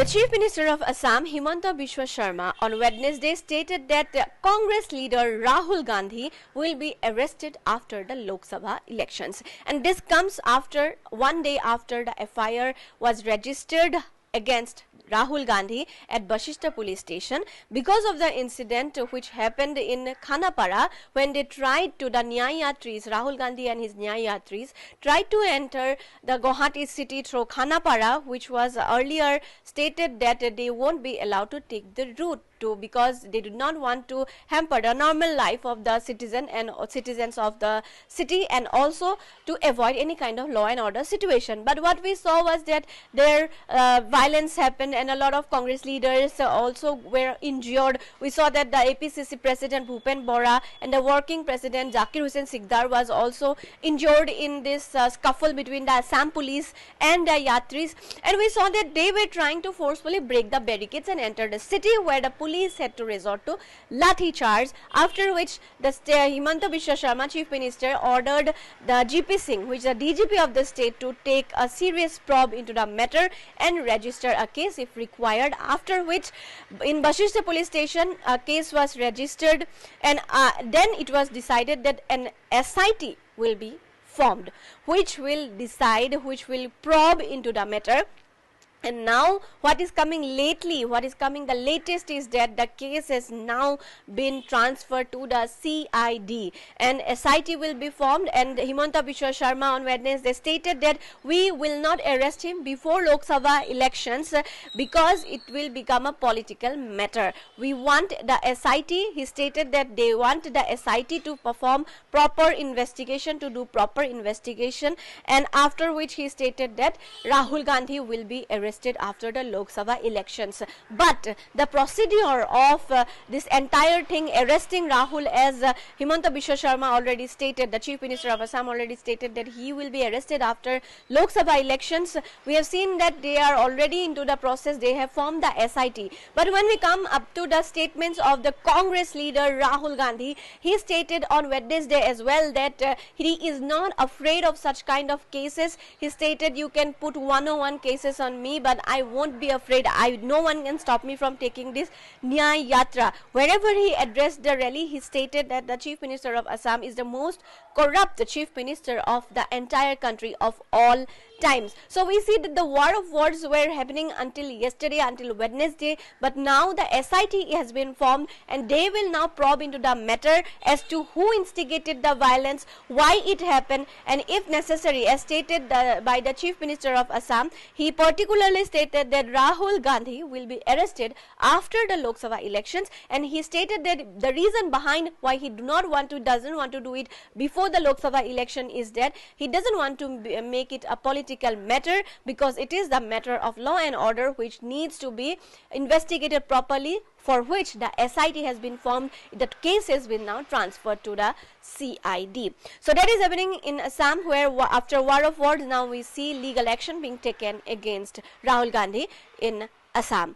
The Chief Minister of Assam, Himanta Biswa Sarma, on Wednesday stated that Congress leader Rahul Gandhi will be arrested after the Lok Sabha elections. And this comes after one day after the FIR was registered against Rahul Gandhi at Bashishta police station because of the incident which happened in Khanapara when they tried to the Nyayatris, Rahul Gandhi and his Nyayatris tried to enter the Guwahati city through Khanapara which was earlier stated that they won't be allowed to take the route to because they do not want to hamper the normal life of the citizen and citizens of the city and also to avoid any kind of law and order situation. But what we saw was that their uh, violence happened and a lot of Congress leaders also were injured. We saw that the APCC president Bhupen Bora and the working president Zakir Hussain Sikdar was also injured in this uh, scuffle between the Assam police and the Yatris and we saw that they were trying to forcefully break the barricades and enter the city where the police had to resort to lathi charge after which the Himanta Biswa Sarma chief minister ordered the GP Singh which is the DGP of the state to take a serious probe into the matter and register a case if required after which in Bashishta police station a case was registered and uh, then it was decided that an SIT will be formed which will decide which will probe into the matter and now what is coming lately what is coming the latest is that the case has now been transferred to the CID and SIT will be formed and Himanta Biswa Sarma on Wednesday stated that we will not arrest him before Lok Sabha elections because it will become a political matter. We want the SIT he stated that they want the SIT to perform proper investigation to do proper investigation. And after which he stated that Rahul Gandhi will be arrested arrested after the Lok Sabha elections. But the procedure of uh, this entire thing arresting Rahul as uh, Himanta Biswa Sarma already stated, the Chief Minister of Assam already stated that he will be arrested after Lok Sabha elections. We have seen that they are already into the process, they have formed the SIT. But when we come up to the statements of the Congress leader Rahul Gandhi, he stated on Wednesday as well that uh, he is not afraid of such kind of cases. He stated you can put 101 cases on me but I won't be afraid. I no one can stop me from taking this Nyay Yatra. Wherever he addressed the rally, he stated that the Chief Minister of Assam is the most corrupt Chief Minister of the entire country of all times. So we see that the war of words were happening until yesterday, until Wednesday, but now the SIT has been formed and they will now probe into the matter as to who instigated the violence, why it happened, and if necessary, as stated the, by the Chief Minister of Assam, he particularly stated that Rahul Gandhi will be arrested after the Lok Sabha elections and he stated that the reason behind why he do not want to, doesn't want to do it before the Lok Sabha election is that he doesn't want to make it a political political matter because it is the matter of law and order which needs to be investigated properly for which the SIT has been formed. The case has been now transferred to the CID. So that is happening in Assam where after war of words now we see legal action being taken against Rahul Gandhi in Assam.